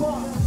four